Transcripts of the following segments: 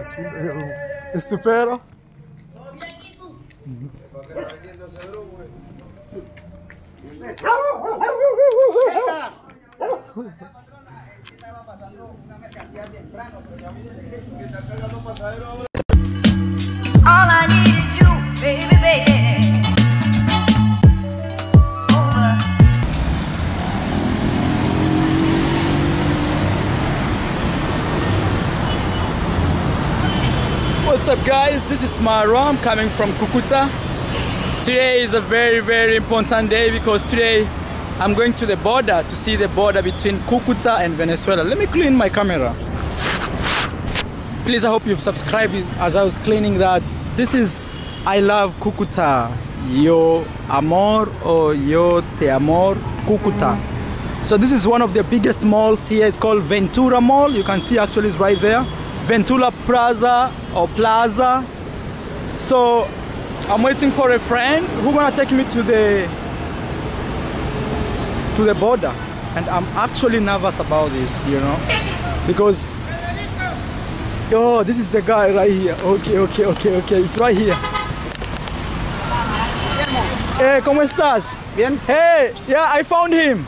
así, pero estupendo. Guys? This is Maro. I'm coming from Cucuta. Today is a very very important day because today I'm going to the border to see the border between Cucuta and Venezuela. Let me clean my camera. Please I hope you've subscribed as I was cleaning that. This is I love Cucuta. Yo amor or yo te amor Cucuta. So this is one of the biggest malls here. It's called Ventura Mall. You can see actually it's right there. Ventura Plaza or Plaza. So I'm waiting for a friend who gonna take me to the to the border. And I'm actually nervous about this, you know, because oh, this is the guy right here. Okay, okay, okay, okay. It's right here. Hey, ¿cómo estás? Bien. Hey, yeah, I found him.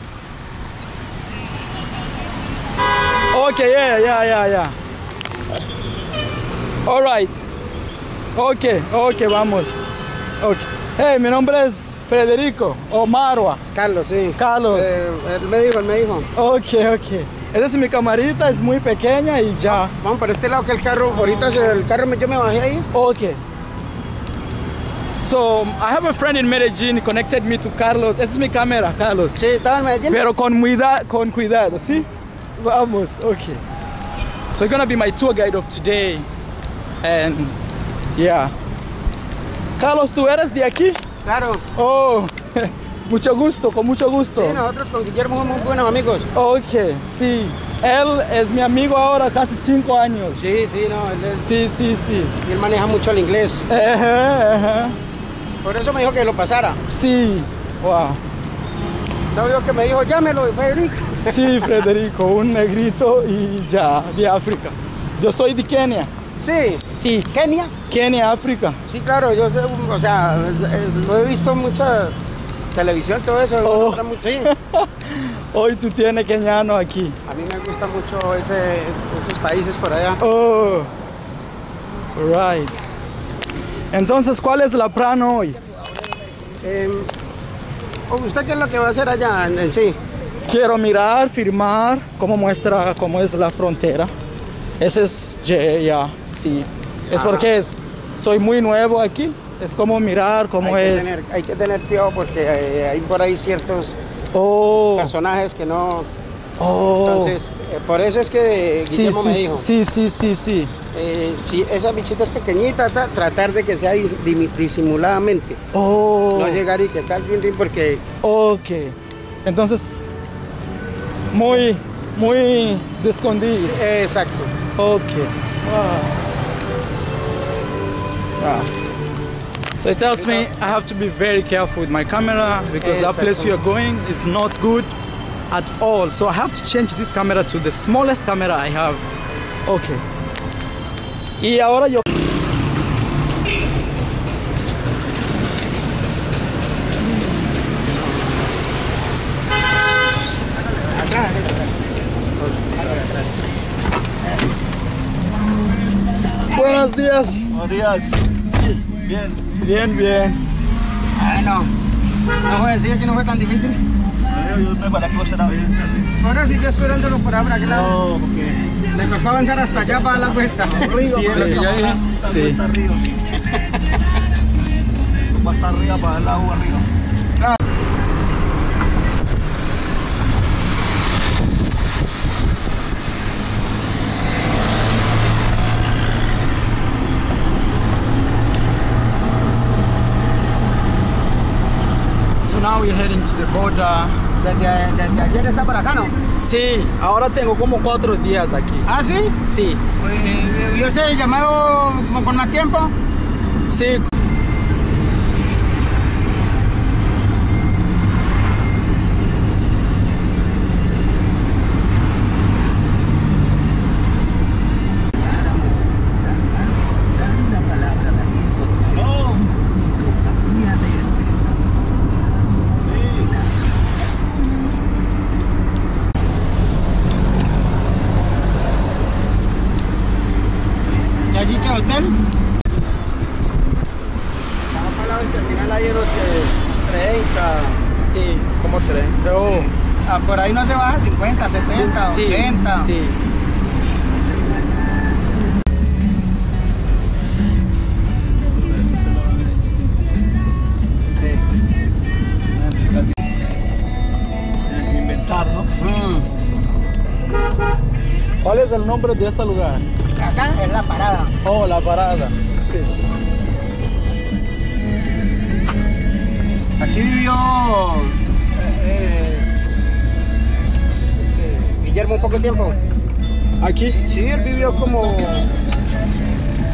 Okay, yeah, yeah, yeah, yeah. All right. Okay, okay, vamos. Okay. Hey, mi nombre es Federico o Marwa. Carlos, sí. Carlos. Eh, él me dijo, él me dijo. Ok, ok. Esa es mi camarita, es muy pequeña y ya. Vamos por este lado que el carro, ahorita el carro, me- yo me bajé ahí. Okay. So, I have a friend in Medellin connected me to Carlos. Esa es mi cámara, Carlos. Sí, estaba en Medellín. Pero con cuidado, con cuidado, ¿sí? Vamos, okay. So you're gonna be my tour guide of today. And yeah. Carlos, ¿tú eres de aquí? Claro. Oh, mucho gusto, con mucho gusto. Sí, nosotros con Guillermo somos muy buenos amigos. Ok, sí. Él es mi amigo ahora casi cinco años. Sí, sí, no, él es- Sí, sí, sí. y él maneja mucho el inglés. Ajá, ajá. Por eso me dijo que lo pasara. Sí, wow. No vio que me dijo, llámelo, Federico. Sí, Federico, un negrito y ya, de África. Yo soy de Kenia. Sí. Sí, Kenia. Kenia, África. Sí, claro, yo sé, o sea, eh, lo he visto en mucha televisión, todo eso. me Oh. gusta mucho, sí. Hoy tú tienes keniano aquí. A mí me gusta mucho ese, esos países por allá. Oh, right. Entonces, ¿cuál es la plan hoy? Eh, ¿Usted qué es lo que va a hacer allá en, en sí? Quiero mirar, firmar, cómo muestra cómo es la frontera. Ese es ya, ya, sí. Es Ajá. porque es, soy muy nuevo aquí. Es como mirar cómo hay, es. Que tener, hay que tener cuidado porque eh, hay por ahí ciertos Oh, personajes que no. oh. Entonces, eh, por eso es que sí, Guillermo me sí, dijo: sí, sí, sí, sí. eh, si esa bichita es pequeñita, ta- tratar de que sea disimuladamente. Oh, No llegar y que tal, tin, porque ok. Entonces, muy, muy escondido. sí, exacto. Ok. Wow. Wow. So it tells me I have to be very careful with my camera because that place we are going is not good at all. So I have to change this camera to the smallest camera I have. Okay. Y ahora yo Buenos días. Buenos días. Bien. bien, bien. Bueno, no voy a decir que no fue tan difícil. Yo, yo me parezco será bien. Ahora sí, yo esperándolo por ahora, claro. No, porque Me tocó avanzar hasta allá para la vuelta. río, Sí, lo que yo dije. Sí. Está río. Va a estar arriba para el lado arriba. So now we're heading to the border. Desde, desde ayer está por acá, ¿no? Sí, ahora tengo como cuatro días aquí. ¿Ah, sí? Sí, Pues, yo sé, llamado con más tiempo. sí. allí que hotel. Estamos para el terminal hay unos que 30. Sí, como tren. Oh, Ah, por ahí no se baja 50, 70, sí, 80. Sí. Mm. ¿Cuál es el nombre de este lugar? Acá es la parada. Oh, la parada. Sí. Guillermo un poco tiempo. Aquí. Sí, él vivió como,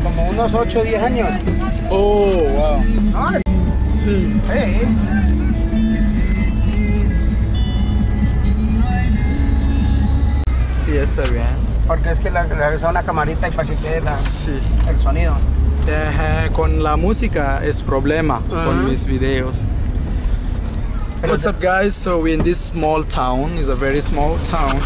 como unos 8 o 10 años. Oh, wow. No, es- Sí. eh, Sí, está bien. porque es que le usó una camarita y para que quede la- Sí. el sonido. Con la música es problema con mis videos. What's up guys? So we're in this small town, it's a very small town.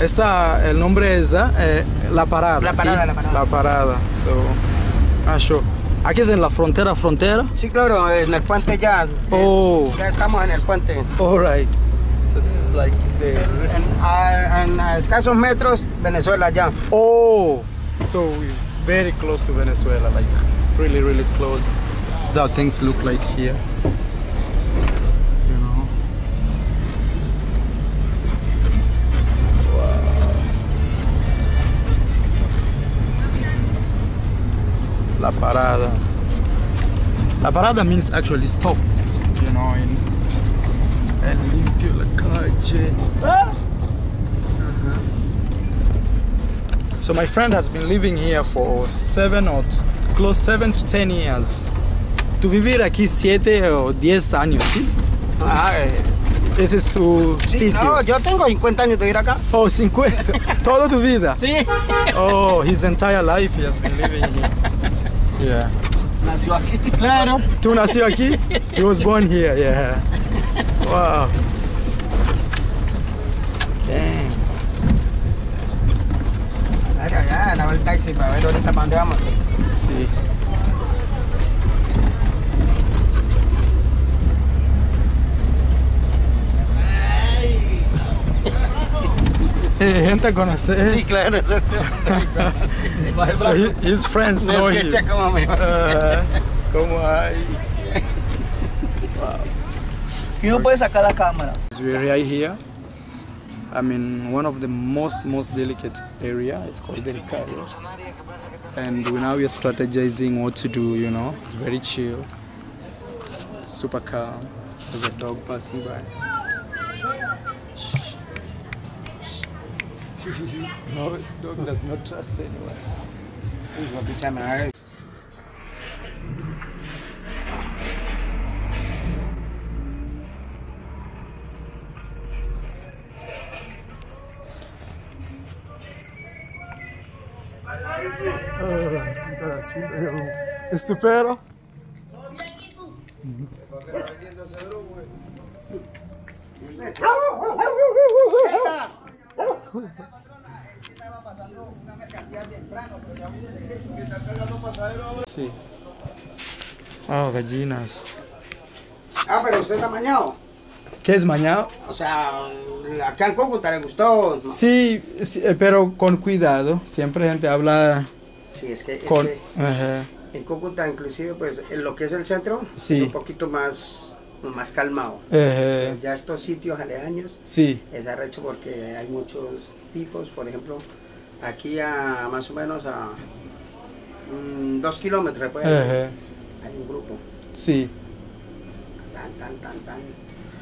Esta, el nombre es eh, La Parada. La ¿sí? Parada, La Parada. La Parada. So, ah, sure. Aquí es en la frontera, frontera. Sí, claro, en el puente ya. Oh, Ya estamos en el puente. alright. So this is like the... En, en a escasos metros, Venezuela ya. Oh, so we're very close to Venezuela, like really, really close. That's how things look like here. La parada. La parada means actually stop. You know, in El limpio la calle. So my friend has been living here for seven or close seven to ten years. Tu vivir aquí siete o diez años, ¿sí? Ah, eh, Ese es tu sitio. no, yo tengo 50 años de vivir acá. Oh, 50. Toda tu vida. Sí. Oh, his entire life he has been living here. Yeah. Nació aquí. Claro. ¿Tú nació aquí? He was born here, yeah. Wow. Damn. Ya, ya, lava el taxi para ver ahorita para dónde vamos. Sí. Eh, gente a conocer. Sí, claro. eso So he- his friends know es que him. como me Uh, como hay. Y uno puede sacar la cámara. We're right here. I'm in one of the most most delicate area. It's called Delicario. And we now we are strategizing what to do. You know, it's very chill, super calm. There's a dog passing by. no, dog does not trust anyone. This was the time I arrived. Ah, caramba. Sí. Ah, gallinas. Ah, pero usted está mañado. ¿Qué es mañana? O sea, acá en Cúcuta le gustó. Sí, sí, eh, pero con cuidado. Siempre gente habla Sí, es que, es con... que Ajá. en Cúcuta, inclusive, pues en lo que es el centro, Sí. es un poquito más, más calmado. Ya estos sitios aledaños Sí. es arrecho porque hay muchos tipos, por ejemplo, aquí a más o menos a mm, dos kilómetros, puede Ajá. hay un grupo, Sí. tan, tan, tan, tan,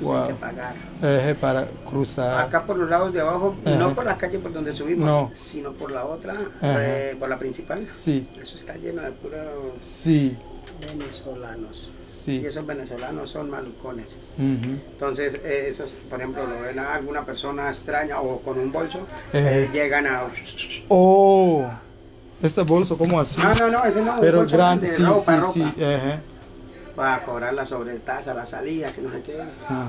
Wow. hay que pagar. Ajá, para cruzar. Acá por los lados de abajo, no por la calle por donde subimos, No. sino por la otra, eh, por la principal. Sí. Eso está lleno de puros Sí. Venezolanos. Y Sí. esos venezolanos son malucones. Entonces, eh, esos, por ejemplo, lo ven a alguna persona extraña o con un bolso, Ajá. eh, llegan a... Oh. Este bolso, ¿cómo así? No, no, no, ese no, un Pero bolso grande, de sí, ropa, sí, ropa, sí. Para cobrar la sobretasa, la salida, que no sé qué. Ajá.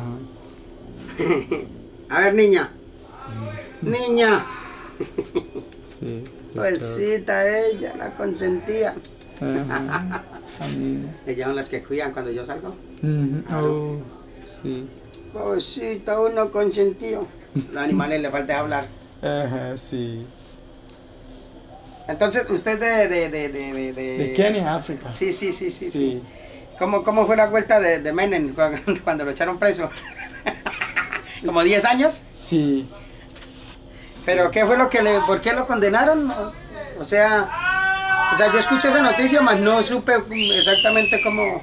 A ver, niña. Niña. Sí. Pobrecita ella, la consentía. Sí. Ellas son las que cuidan cuando yo salgo. Ujú. Oh, sí. Pobrecita, uno consentido. Los animales le falta hablar. Ajá, sí. Entonces, usted de... De, de, de, de, Kenia, África. Sí, sí, sí, sí. sí. Sí. ¿Cómo, ¿Cómo fue la vuelta de, de Menem cuando, cuando lo echaron preso? Como 10 años. Sí. ¿Pero qué fue lo que le... ¿Por qué lo condenaron? O sea... O sea, yo escuché esa noticia, mas no supe exactamente cómo...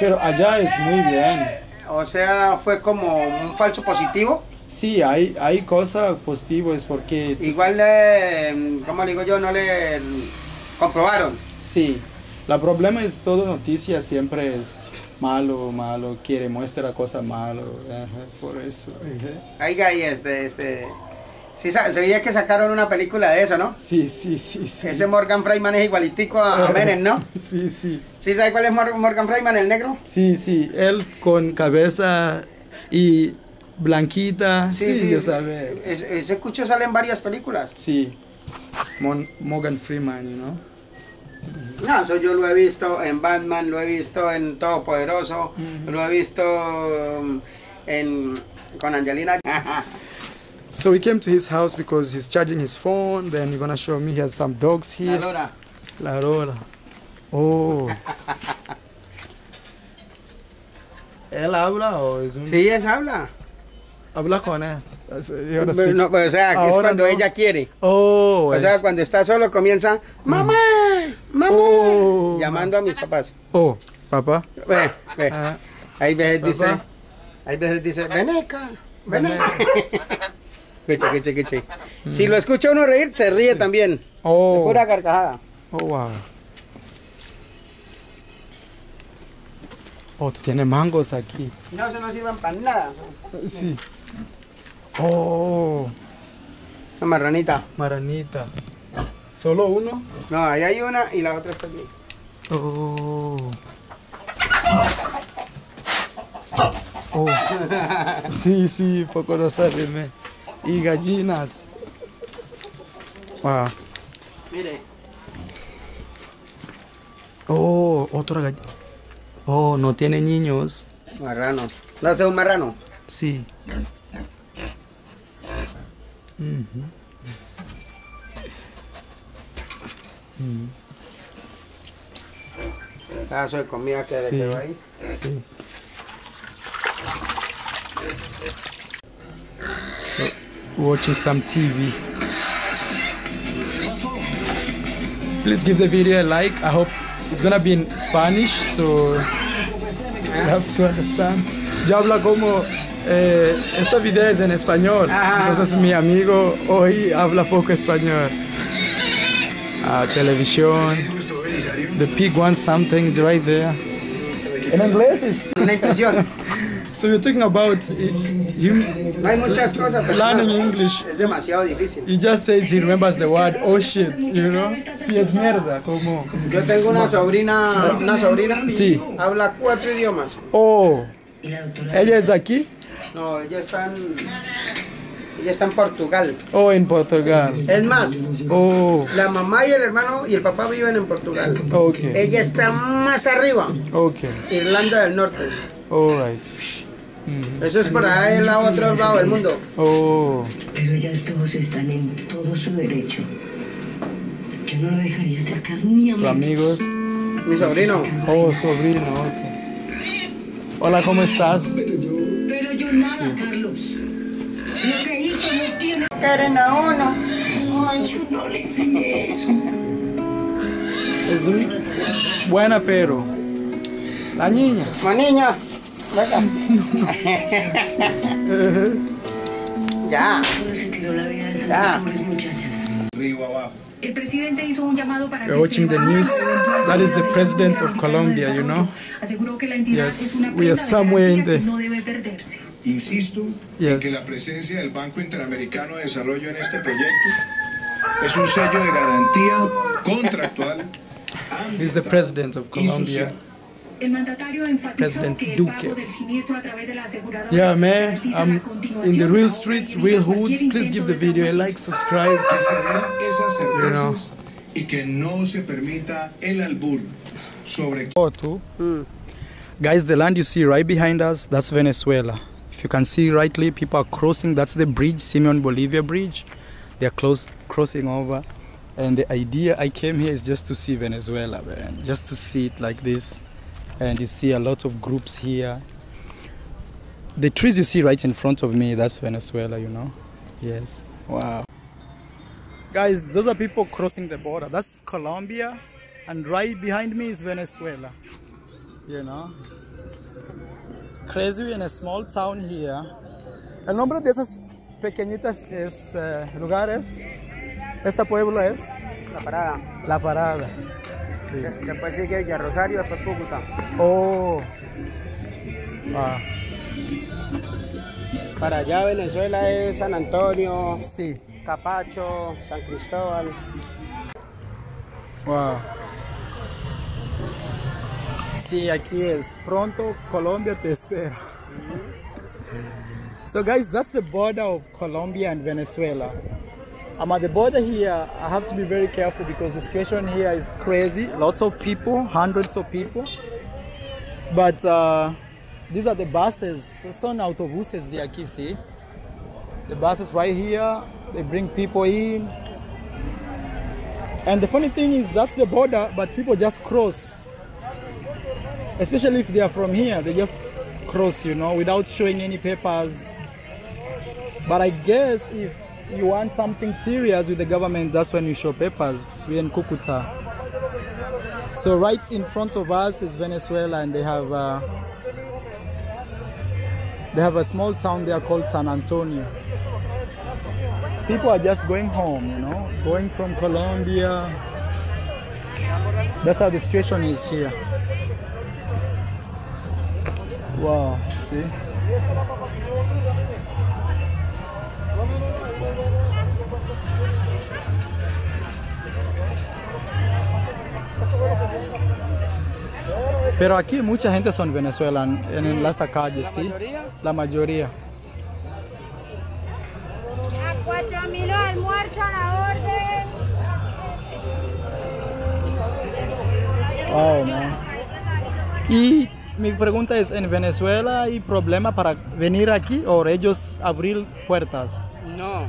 Pero allá es muy bien. O sea, fue como un falso positivo. Sí, hay, hay cosas positivas porque... Igual, le, ¿cómo le digo yo? No le comprobaron. Sí. El problema es todo noticia siempre es malo, malo, quiere muestra cosas malo. Ajá, por eso. ajá. Oiga, y este, este... Sí, se veía que sacaron una película de eso, ¿no? Sí, sí, sí, sí. Ese Morgan Freeman es igualitico a, a Menem, ¿no? Sí, sí. ¿Sí sabe cuál es Mor- Morgan Freeman, el negro? Sí, sí. Él con cabeza y blanquita. Sí, yo sabe. Es- Ese cucho sale en varias películas. Sí. Mon- Morgan Freeman, you know. No, eso yo lo he visto en Batman, lo he visto en Todopoderoso, lo he visto en, con Angelina. So we came to his house because he's charging his phone. Then you're gonna show me he has some dogs La here. Lora. La Rola. Oh. ¿Él habla o es un... Sí, ella habla. Habla con él. Pero no, pues, o sea, que es cuando no. ella quiere. Oh, O sea, cuando está solo comienza, mamá, mamá, Oh. llamando a mis papás. oh, papá. Ve, ve. Ah, Hay veces dice, hay veces dice, ven acá, ven acá. Si lo escucha uno reír, se ríe también. oh. Pura carcajada. Oh, wow. Oh, tú tienes mangos aquí. No, eso no sirven para nada. Sí. Oh, Una marranita. maranita. ¿Solo uno? No, ahí hay una y la otra está aquí. Oh. Oh. Sí, sí, poco no sabe. Y gallinas. Wow. Mire. Oh, otra gallina. Oh, no tiene niños. Marrano. ¿No es un marrano? Sí. Ujú. Pedazo de comida que le Sí. ahí. Sí. So, watching some TV. Please give the video a like. I hope it's gonna be in Spanish, so you have to understand. Yo hablo como eh, este video es en español, Ajá. entonces mi amigo hoy habla poco español. Ah, televisión. The pig wants something right there. En inglés es Una impresión. So you're talking about it, him No hay muchas cosas, pero learning English. es demasiado difícil. He just says he remembers the word oh shit, you know? Sí es mierda, como Yo tengo una sobrina, una sobrina. Sí. Habla cuatro idiomas. oh. Ella es aquí No, ella está en, ella está en Portugal. o en Portugal. Es más, Oh, la mamá y el hermano y el papá viven en Portugal. okay. Ella está más arriba, Okay. Irlanda del Norte. All right. Eso es por ahí, el otro lado del mundo. Oh. Pero ellas todos están en todo su derecho. Yo no lo dejaría acercar ni a ¿Tu mí. amigos? Mi sobrino. Oh, sobrino, okay. Hola, ¿cómo estás? Pero yo nada, Carlos. Lo que hizo no tiene... Quieren a uno. Ay, yo no le enseñé eso. Es un- buena, pero la niña. Ma niña. Venga. ya. Solo se tiró la vida de esas Ya. pobres muchachas. El presidente hizo un llamado para We're watching the news. That is the president of Colombia, you know? Aseguró que la entidad Yes, es una we are somewhere in the- que no debe perderse. Insisto en Yes. que la presencia del Banco Interamericano de Desarrollo en este proyecto es un sello de garantía contractual, He's the president of y Colombia. Social El mandatario enfatizó President Duque. pago del siniestro a través de la aseguradora Yeah, man, I'm in the real la streets, real evita hoods. Please give the video a like, subscribe. que se den esas You know. certezas y que no se permita el albur sobre Oh. Guys, the land you see right behind us, that's Venezuela. If you can see rightly, people are crossing. That's the bridge, Simeon Bolivia Bridge. They are close crossing over. And the idea I came here is just to see Venezuela, man. Just to see it like this. And you see a lot of groups here. The trees you see right in front of me, that's Venezuela, you know? Yes. Wow. Guys, those are people crossing the border. That's Colombia. And right behind me is Venezuela. You know? It's crazy in a small town here. El nombre de esas pequeñitas es eh, lugares. Este pueblo es La parada. La Parada. Después sigue ya Rosario, después Cúcuta. Oh. Ah, Para allá Venezuela es San Antonio, sí. Capacho, San Cristóbal. Wow. Sí, aquí es. Pronto Colombia te espera. So guys, that's the border of Colombia and Venezuela. I'm at the border here. I have to be very careful because the situation here is crazy. Lots of people, hundreds of people. But uh, these are the buses. Son autobuses de aquí, see? The buses right here, they bring people in. And the funny thing is, that's the border, but people just cross. Especially if they are from here, they just cross, you know, without showing any papers. But I guess if you want something serious with the government, that's when you show papers. We're in Cucuta. So right in front of us is Venezuela, and they have they have a small town there called San Antonio. People are just going home, you know, going from Colombia. That's how the situation is here. Wow, see? Pero aquí mucha gente son venezolanos en, las calles, ¿sí? La mayoría. A 4000 almuerzo a la orden. Oh, man. Y mi pregunta es, ¿en Venezuela hay problema para venir aquí o ellos abrir puertas? No.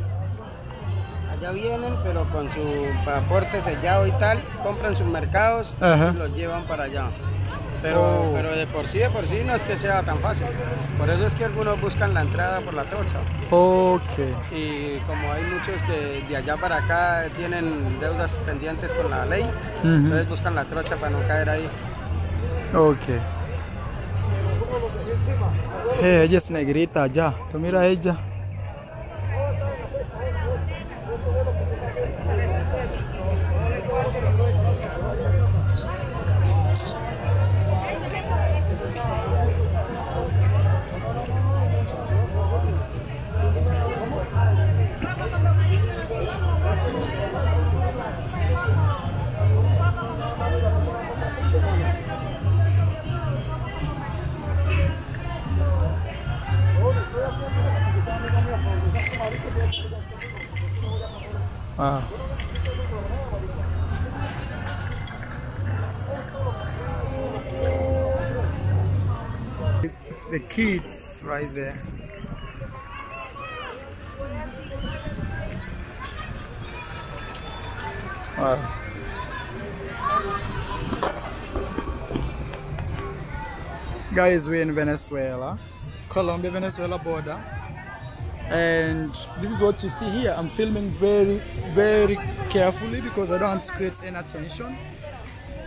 Allá vienen, pero con su pasaporte sellado y tal, compran sus mercados Ajá. y los llevan para allá. Pero, Oh. pero de por sí, de por sí no es que sea tan fácil. Por eso es que algunos buscan la entrada por la trocha. Ok. Y como hay muchos que de allá para acá tienen deudas pendientes con la ley, entonces buscan la trocha para no caer ahí. Ok. Eh, ella es negrita ya. Tú mira a ella. Wow. The kids right there. Wow. Guys, we're in Venezuela, Colombia Venezuela border and this is what you see here. I'm filming very very carefully because i don't want to create any attention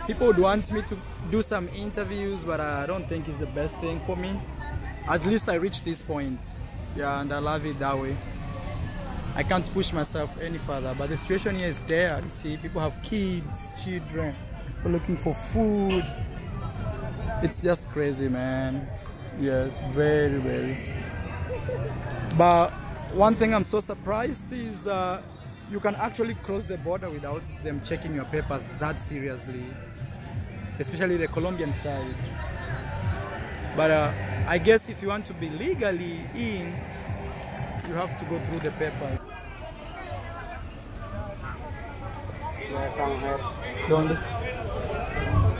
people would want me to do some interviews but i don't think it's the best thing for me. At least i reached this point. Yeah and i love it that way. I can't push myself any further but the situation here is there you see. People have kids children people looking for food. It's just crazy man. Yes very very but one thing I'm so surprised is uh, you can actually cross the border without them checking your papers that seriously, especially the Colombian side. But uh, I guess if you want to be legally in, you have to go through the papers. Esa mujer. ¿Dónde?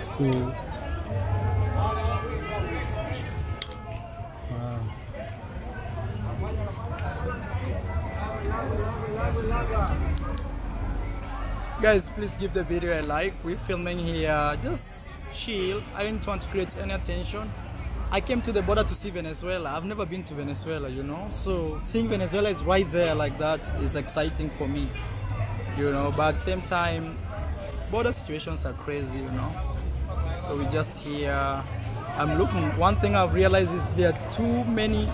Sí. Wow. Guys, please give the video a like. We're filming here, just chill. I didn't want to create any attention. I came to the border to see Venezuela. I've never been to Venezuela, you know. So seeing Venezuela is right there like that is exciting for me, you know. But at the same time, border situations are crazy, you know. So we just here. I'm looking. One thing I've realized is there are too many,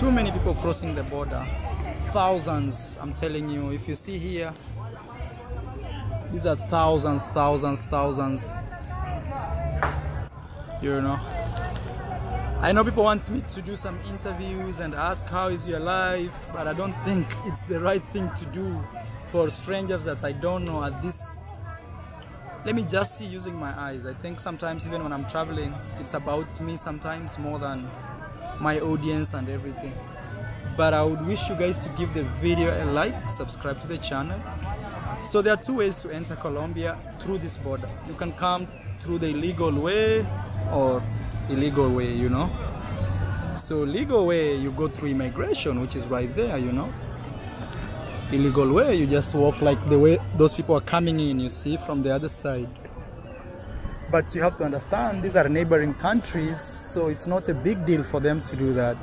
too many people crossing the border. Thousands. I'm telling you. If you see here, these are thousands, thousands, thousands. You know. I know people want me to do some interviews and ask how is your life, but I don't think it's the right thing to do for strangers that I don't know at this let me just see using my eyes. I think sometimes even when I'm traveling, it's about me sometimes more than my audience and everything. But I would wish you guys to give the video a like, subscribe to the channel. So there are two ways to enter Colombia through this border. You can come through the illegal way or illegal way, you know. So legal way, you go through immigration, which is right there, you know illegal way you just walk like the way those people are coming in you see from the other side but you have to understand these are neighboring countries so it's not a big deal for them to do that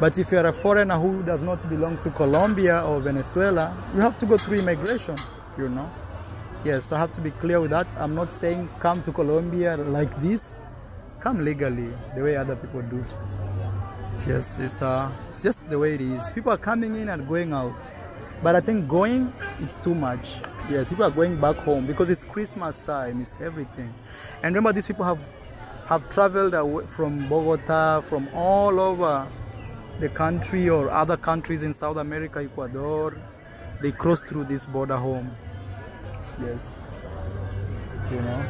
but if you're a foreigner who does not belong to Colombia or Venezuela you have to go through immigration you know? Yes so I have to be clear with that. I'm not saying come to Colombia like this. Come legally the way other people do. Yes it's uh it's just the way it is. People are coming in and going out. But I think going, it's too much. Yes, people are going back home because it's Christmas time, it's everything. And remember, these people have have traveled away from Bogota, from all over the country or other countries in South America, Ecuador. They cross through this border home. Yes. You know.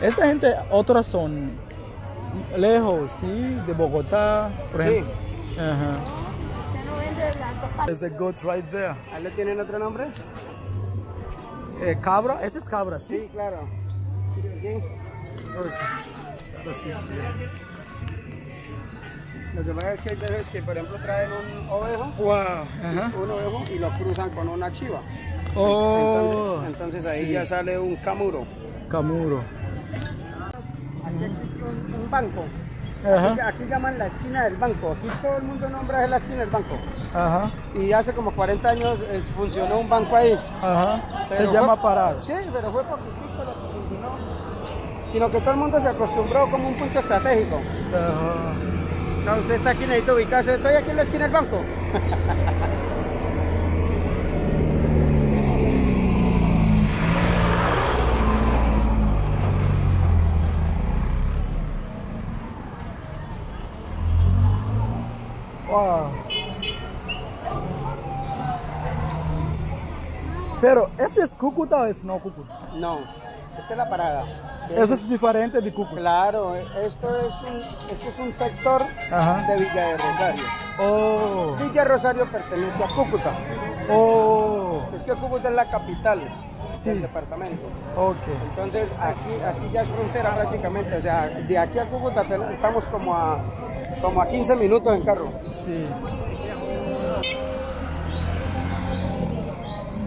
Esta gente, otras son lejos, sí, de Bogotá, por Sí. ejemplo. Ajá. There's a goat right there. ¿A le tienen otro nombre? Eh, cabra, ese es cabra, sí. Sí, claro. Sí. Cabra, sí, sí. Lo que pasa es que hay veces que, por ejemplo, traen un ovejo, Wow. Ajá. un ovejo y lo cruzan con una chiva. Oh, Entonces, entonces ahí sí. ya sale un camuro. Camuro. Aquí existe un, un banco. Aquí, llaman la esquina del banco. Aquí todo el mundo nombra la esquina del banco. Ajá. Y hace como 40 años eh, funcionó un banco ahí. Ajá. Se llama fue- parado. Sí, pero fue poquitico lo que funcionó. Sino que todo el mundo se acostumbró como un punto estratégico. Ajá. No, usted está aquí, necesita ubicarse. Estoy aquí en la esquina del banco. Wow. Pero, ¿este es Cúcuta o es no Cúcuta? No, esta es la parada. Eso es diferente de Cúcuta. Claro, esto es un, esto es un sector Ajá. de Villa de Rosario. Oh. Villa Rosario pertenece a Cúcuta. Oh. Es que Cúcuta es la capital Sí. del departamento. Ok. Entonces aquí, aquí ya es frontera prácticamente. O sea, de aquí a Cúcuta estamos como a, como a 15 minutos en carro. Sí.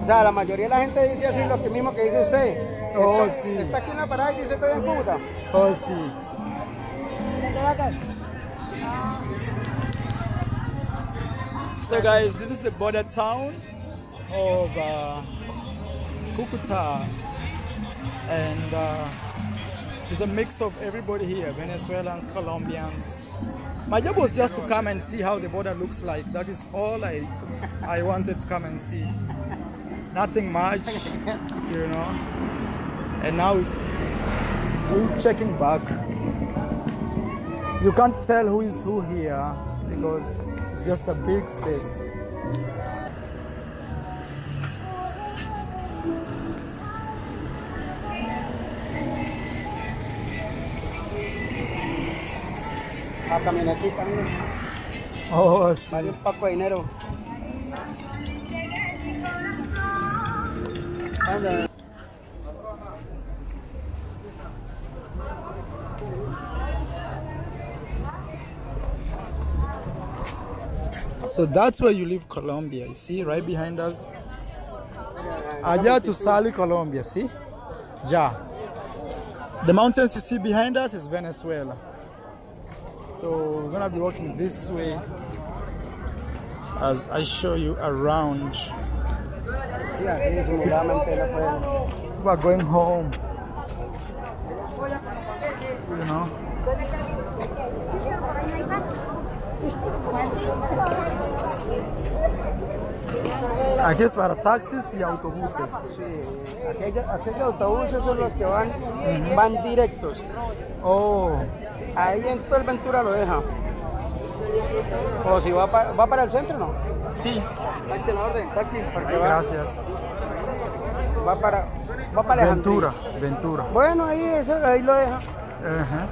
O sea, la mayoría de la gente dice así lo que mismo que dice usted. Oh, está, sí. está aquí en la parada y dice estoy en Cúcuta. Oh, sí. So guys, this is the border town of uh, Cucuta and uh, it's a mix of everybody here, Venezuelans, Colombians. My job was just to come and see how the border looks like. That is all I, I wanted to come and see. Nothing much, you know. And now we're checking back. You can't tell who is who here because it's just a big space. Ah, La camionetita, mira. Oh, sí. Vale un poco de So that's where you live, Colombia. You see, right behind us. Allá to Sali, Colombia. See? Ja. The mountains you see behind us is Venezuela. So we're gonna be walking this way as I show you around. Sí, así disimuladamente la. We're going home. Aquí es para taxis y autobuses. Sí, aquellos, aquellos autobuses son los que van, van directos. Oh, Ahí en todo el Ventura lo deja. O si va, pa- va para el centro, no. sí. Taxi la orden, taxi. Porque va, Gracias. va para, va para. Ventura, Ventura. Bueno, ahí, eso, ahí lo deja. Ajá.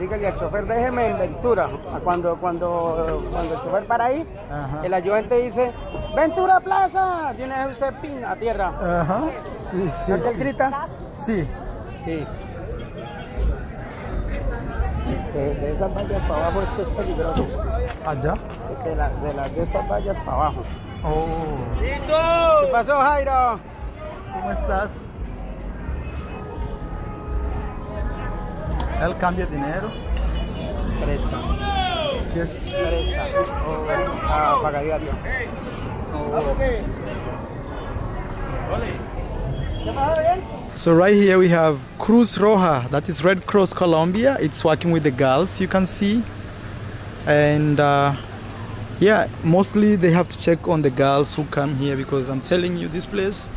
Dígale al chofer, déjeme en Ventura. Cuando, cuando, cuando el chofer para ahí, Ajá. el ayudante dice, Ventura Plaza, tiene usted pin a tierra. Ajá. Sí, sí. ¿No sí. grita? Sí. Sí. De, de esas vallas para abajo esto es peligroso. Allá. De, la- de las de estas vallas para abajo. Oh. ¿Qué pasó, Jairo? ¿Cómo estás? Él cambia dinero. Presta. ¿Qué es? Presta. Ah, paga diario. So right here we have Cruz Roja, that is Red Cross Colombia. It's working with the girls, you can see. And uh, yeah, mostly they have to check on the girls who come here because I'm telling you, this place,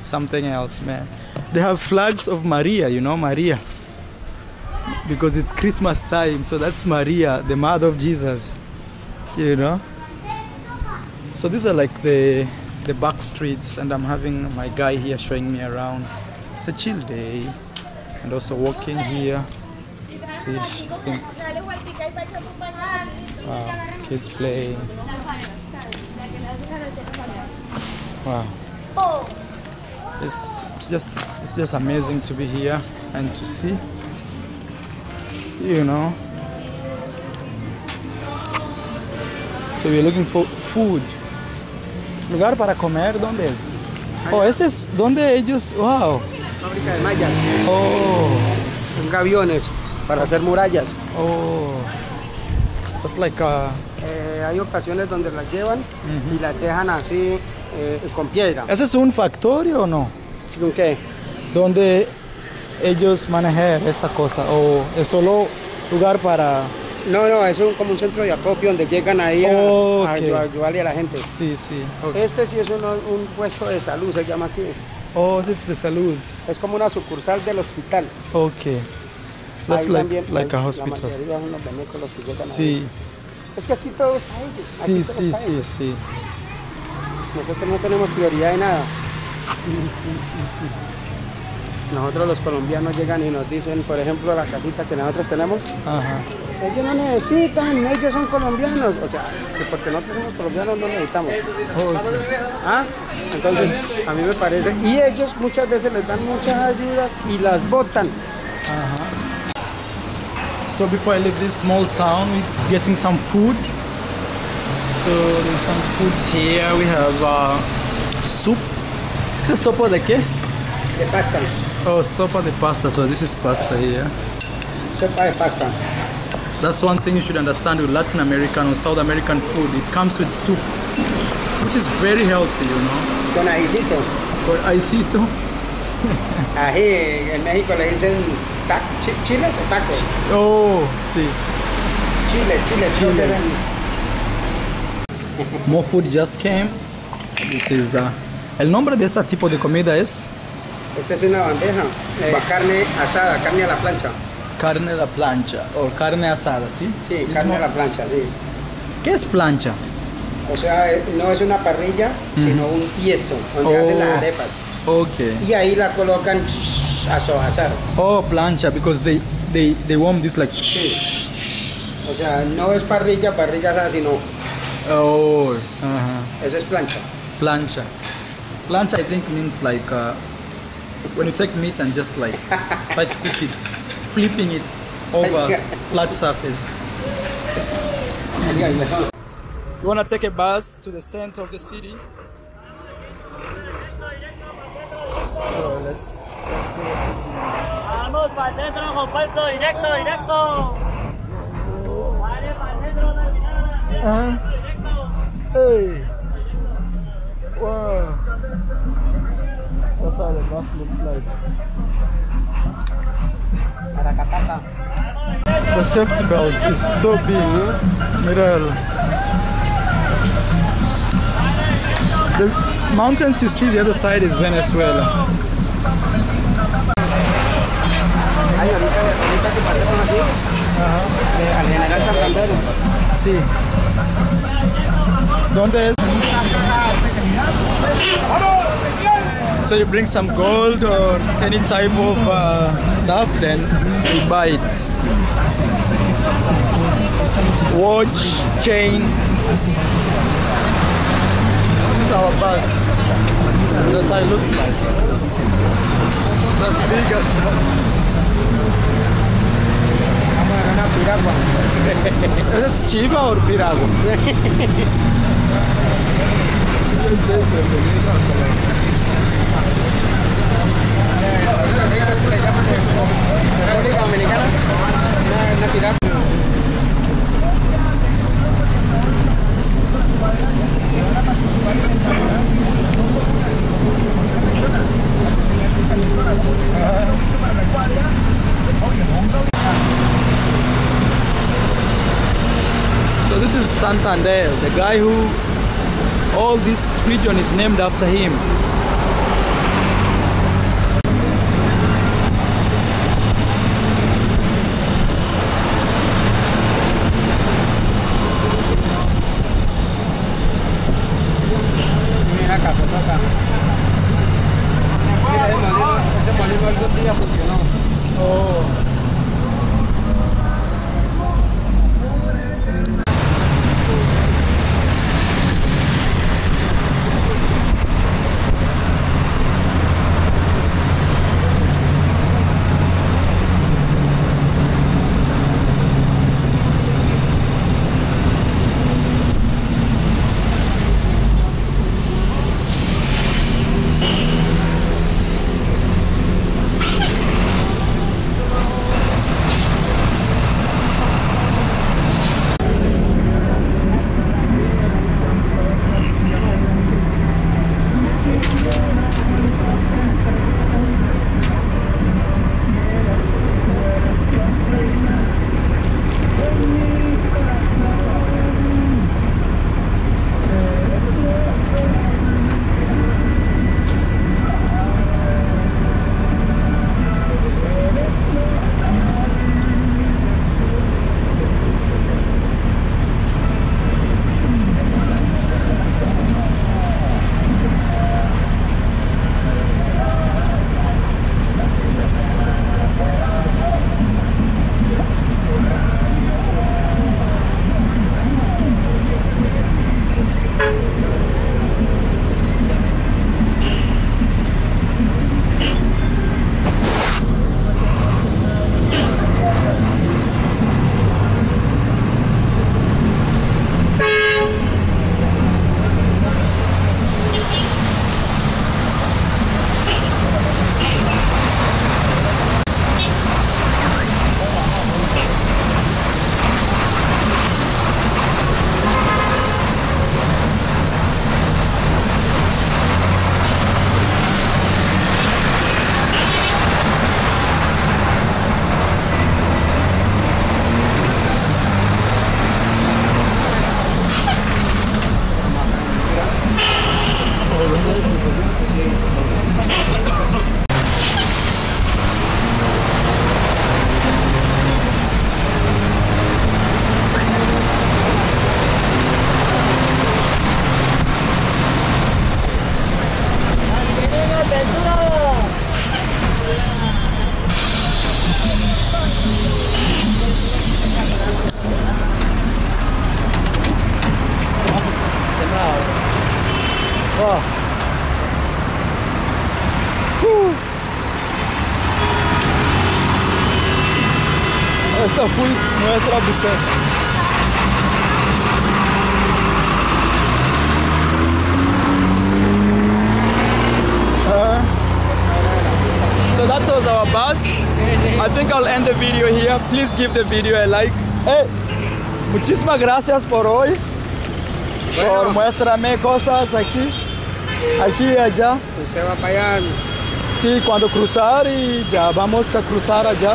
something else, man. They have flags of Maria, you know, Maria. Because it's Christmas time, so that's Maria, the mother of Jesus, you know. So these are like the the back streets, and I'm having my guy here showing me around. It's a chill day, and also walking here. See, wow, kids playing. Wow, it's just it's just amazing to be here and to see. You know. So we're looking for food. Lugar para comer, ¿dónde es? Oh, este es donde ellos, wow. Fábrica de mallas. Oh, Son gaviones para hacer murallas. oh. It's like a, Eh, hay ocasiones donde las llevan y las dejan así eh, con piedra. ¿Ese es un factorio o no? ¿Sí, ¿Con qué? Donde ellos manejan esta cosa o es solo lugar para No, no, es un- como un centro de acopio donde llegan ahí a, Ok. a ayud- a ayudarle a la gente. sí sí ok. Este sí es uno- un puesto de salud, se llama aquí. oh es de salud Es como una sucursal del hospital. okay that's Ahí like también, like a la hospital mayoría son los venecos que llegan ahí. sí Es que aquí todos sí aquí sí todos sí ellos. sí Nosotros no tenemos prioridad de nada. sí sí sí sí Nosotros los colombianos llegan y nos dicen, por ejemplo, la casita que nosotros tenemos, ajá ellos no necesitan, ellos son colombianos. O sea, que porque nosotros somos colombianos no necesitamos. ¿Ah? Entonces, a mí me parece, y ellos muchas veces les dan muchas ayudas y las botan. So before I leave this small town, we're getting some food. So there's some foods here. We have uh, soup. ¿Ese es sopa de qué? De pasta, Oh, sopa de pasta. So this is pasta here. sopa de pasta. That's one thing you should understand with Latin American or South American food. It comes with soup, which is very healthy, you know. Con ajicito. Or aisito. Ají, en México le dicen ta- chi- chiles o tacos. Oh, sí. Chile, chile, Chile. More food just came. This is uh, el nombre de este tipo de comida es Esta es una bandeja de carne asada, carne a la plancha. carne de plancha o carne asada, ¿sí? Sí, Mismo- carne a la plancha, sí. ¿Qué es plancha? O sea, eh, no es una parrilla, sino un tiesto, donde Oh. hacen las arepas. Okay. Y ahí la colocan a soasar. Oh, plancha because they they they warm this like. Sí. O sea, no es parrilla, parrilla asada, sino Oh, uh-huh. eso es plancha. plancha. Plancha, I think means like uh, when you take meat and just like try to cook it, flipping it over flat surface. You wanna take a bus to the center of the city? So let's, let's see. Vamos para el centro, compuesto, directo, directo. Vale, para el centro, Uh-huh. Hey. Wow. That's how the bus looks like. The safety belt is so big. Mirror. The mountains you see the other side is Venezuela. Ay, ahorita, ahorita que pasemos aquí, al general Santander. Sí. ¿Dónde es? So you bring some gold or any type of uh, stuff, then we buy it. Watch, chain. This is our bus. That's how it looks like. That's big as Vamos a una piragua. So this is Santander, the guy who all this region is named after him. Here. Please give the video a like. Hey, muchísimas gracias por hoy. Por muéstrame cosas aquí, aquí y allá. Usted va para allá. Sí, cuando cruzar y ya vamos a cruzar allá.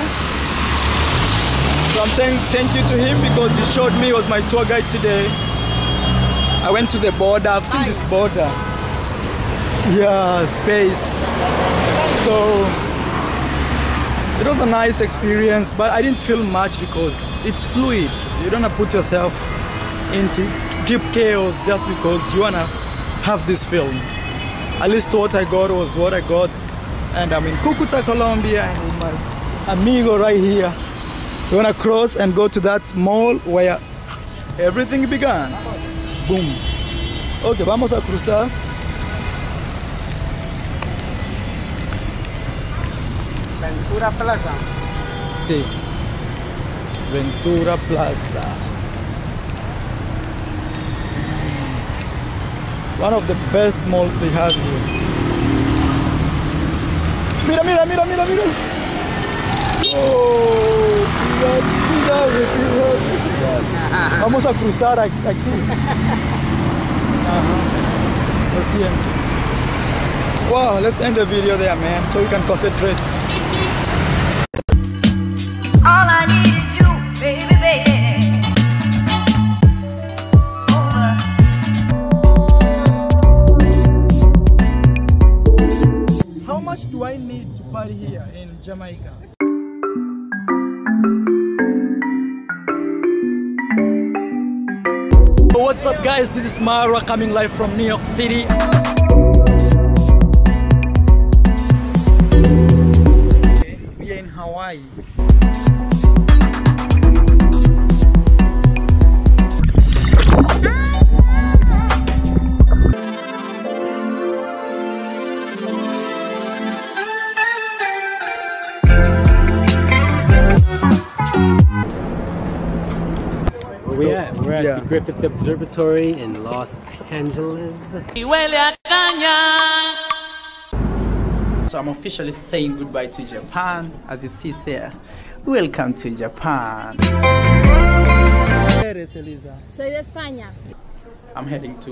So I'm saying thank you to him because he showed me, he was my tour guide today. I went to the border, I've seen this border. Yeah, space. So it was a nice experience, but I didn't feel much because it's fluid. You don't put yourself into deep chaos just because you wanna have this film. At least what I got was what I got. And I'm in Cucuta, Colombia, and with my amigo right here. We're gonna cross and go to that mall where everything began. Boom. Okay, vamos a cruzar. Ventura Plaza. Sí. Ventura Plaza. One of the best malls they have here. Mira, mira, mira, mira, mira. Oh. Vamos a cruzar aquí. Lo. Wow, let's end the video there, man, so we can concentrate. Here in Jamaica? What's up guys, this is Mara coming live from New York City. Griffith Observatory in Los Angeles. So I'm officially saying goodbye to Japan. As you see here, welcome to Japan. eres, Elisa? Soy de España. I'm heading to